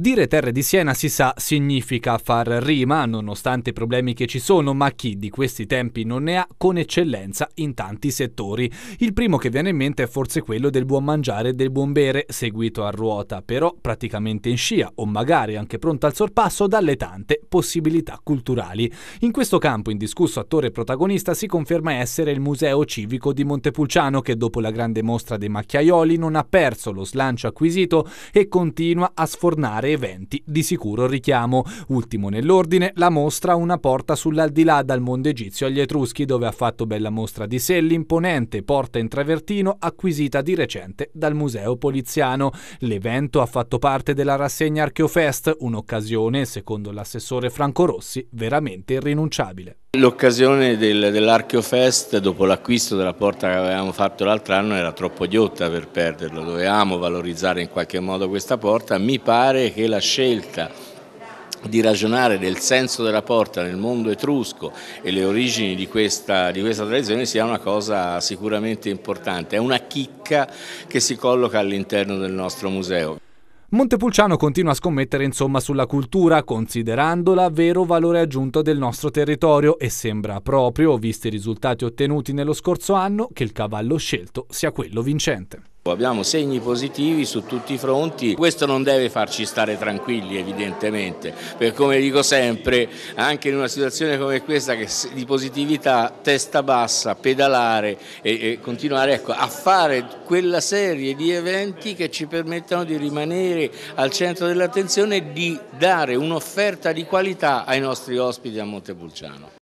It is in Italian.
Dire terre di Siena si sa significa far rima, nonostante i problemi che ci sono, ma chi di questi tempi non ne ha con eccellenza in tanti settori. Il primo che viene in mente è forse quello del buon mangiare e del buon bere, seguito a ruota, però praticamente in scia o magari anche pronto al sorpasso dalle tante possibilità culturali. In questo campo indiscusso attore protagonista si conferma essere il Museo Civico di Montepulciano che dopo la grande mostra dei macchiaioli non ha perso lo slancio acquisito e continua a sfornare eventi di sicuro richiamo. Ultimo nell'ordine, la mostra Una porta sull'aldilà dal mondo egizio agli Etruschi, dove ha fatto bella mostra di sé l'imponente porta in travertino acquisita di recente dal Museo Poliziano. L'evento ha fatto parte della rassegna Archeofest, un'occasione, secondo l'assessore Franco Rossi, veramente irrinunciabile. L'occasione del, dell'Archeofest dopo l'acquisto della porta che avevamo fatto l'altro anno era troppo ghiotta per perderlo, dovevamo valorizzare in qualche modo questa porta, mi pare che la scelta di ragionare del senso della porta nel mondo etrusco e le origini di questa, di questa tradizione sia una cosa sicuramente importante, è una chicca che si colloca all'interno del nostro museo. Montepulciano continua a scommettere insomma sulla cultura, considerandola vero valore aggiunto del nostro territorio e sembra proprio, visti i risultati ottenuti nello scorso anno, che il cavallo scelto sia quello vincente. Abbiamo segni positivi su tutti i fronti, questo non deve farci stare tranquilli evidentemente, perché come dico sempre, anche in una situazione come questa di positività, testa bassa, pedalare e, e continuare ecco, a fare quella serie di eventi che ci permettano di rimanere al centro dell'attenzione e di dare un'offerta di qualità ai nostri ospiti a Montepulciano.